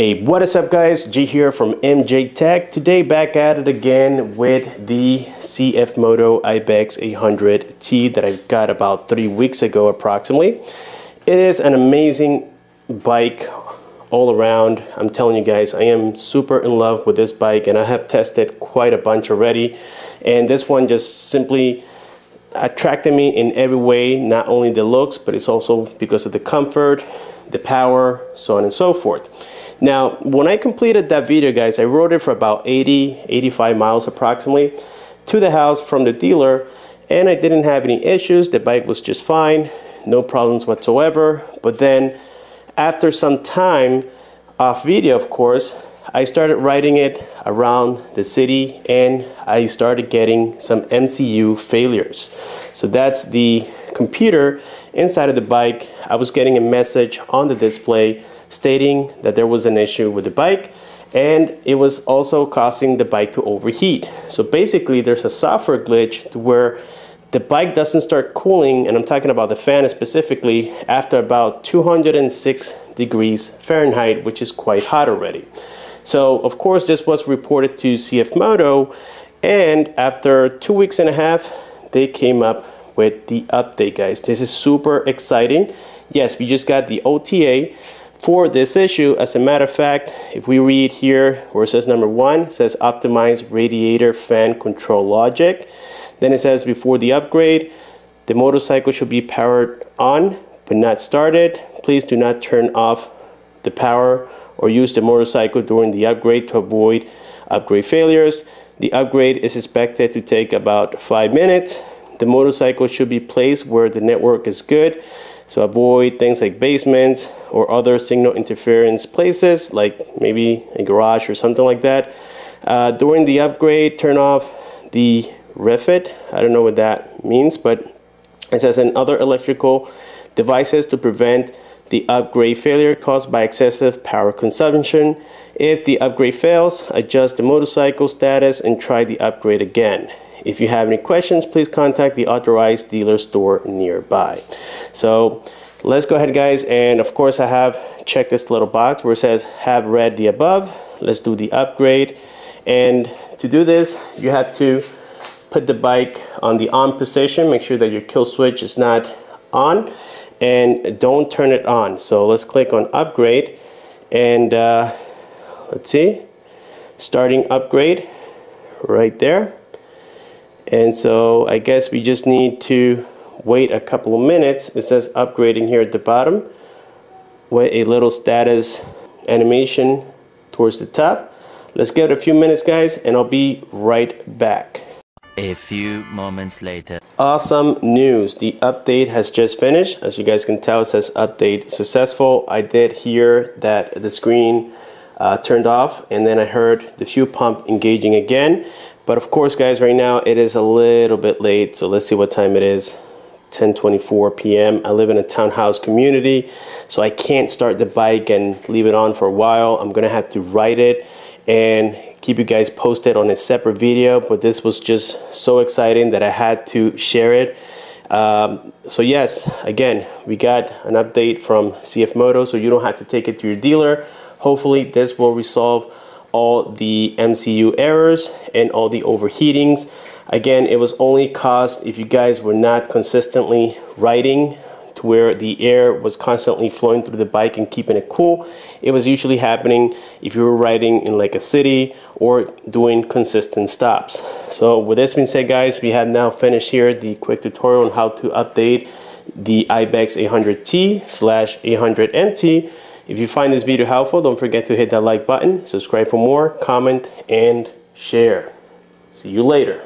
Hey, what is up guys? G here from MJ Tech. Today back at it again with the CF Moto Ibex 800T that I got about three weeks ago approximately. It is an amazing bike all around. I'm telling you guys, I am super in love with this bike and I have tested quite a bunch already. And this one just simply attracted me in every way, not only the looks, but it's also because of the comfort, the power, so on and so forth. Now, when I completed that video, guys, I rode it for about 80, 85 miles approximately to the house from the dealer, and I didn't have any issues. The bike was just fine, no problems whatsoever. But then, after some time off video, of course, I started riding it around the city and I started getting some MCU failures. So that's the computer inside of the bike. I was getting a message on the display stating that there was an issue with the bike and it was also causing the bike to overheat. So basically there's a software glitch where the bike doesn't start cooling and I'm talking about the fan specifically after about 206 degrees Fahrenheit which is quite hot already. So of course this was reported to CF Moto and after two weeks and a half they came up with the update guys. This is super exciting. Yes, we just got the OTA for this issue. As a matter of fact, if we read here where it says number one, says optimize radiator fan control logic. Then it says before the upgrade, the motorcycle should be powered on but not started. Please do not turn off the power or use the motorcycle during the upgrade to avoid upgrade failures. The upgrade is expected to take about five minutes. The motorcycle should be placed where the network is good so avoid things like basements or other signal interference places, like maybe a garage or something like that. Uh, during the upgrade, turn off the refit. I don't know what that means, but it says and other electrical devices to prevent the upgrade failure caused by excessive power consumption. If the upgrade fails, adjust the motorcycle status and try the upgrade again. If you have any questions, please contact the authorized dealer store nearby. So let's go ahead guys and of course I have checked this little box where it says have read the above. Let's do the upgrade and to do this you have to put the bike on the on position make sure that your kill switch is not on and don't turn it on so let's click on upgrade and uh, let's see starting upgrade right there and so I guess we just need to wait a couple of minutes. It says upgrading here at the bottom. Wait a little status animation towards the top. Let's give it a few minutes guys and I'll be right back. A few moments later. Awesome news. The update has just finished. As you guys can tell, it says update successful. I did hear that the screen uh, turned off and then I heard the fuel pump engaging again. But of course, guys, right now it is a little bit late. So let's see what time it is. 10:24 p.m. I live in a townhouse community, so I can't start the bike and leave it on for a while. I'm gonna have to ride it and keep you guys posted on a separate video. But this was just so exciting that I had to share it. Um, so yes, again, we got an update from CF Moto, so you don't have to take it to your dealer. Hopefully, this will resolve all the MCU errors and all the overheatings. Again, it was only caused if you guys were not consistently riding to where the air was constantly flowing through the bike and keeping it cool. It was usually happening if you were riding in like a city or doing consistent stops. So with this being said guys, we have now finished here the quick tutorial on how to update the IBEX 800T slash 800MT if you find this video helpful, don't forget to hit that like button, subscribe for more, comment, and share. See you later.